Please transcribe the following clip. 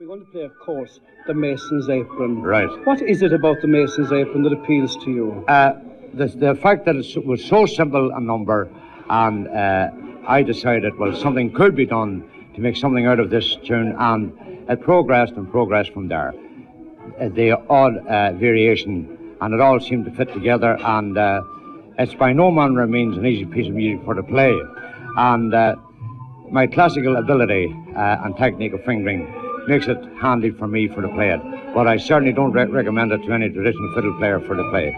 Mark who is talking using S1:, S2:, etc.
S1: We're going to play, of course, the Mason's Apron.
S2: Right.
S1: What is it about the Mason's Apron that appeals to you?
S2: Uh, the, the fact that it was so simple a number, and uh, I decided, well, something could be done to make something out of this tune, and it progressed and progressed from there. Uh, the odd uh, variation, and it all seemed to fit together, and uh, it's by no manner of means an easy piece of music for to play. And uh, my classical ability uh, and technique of fingering makes it handy for me for to play it. But I certainly don't re- recommend it to any traditional fiddle player for to play.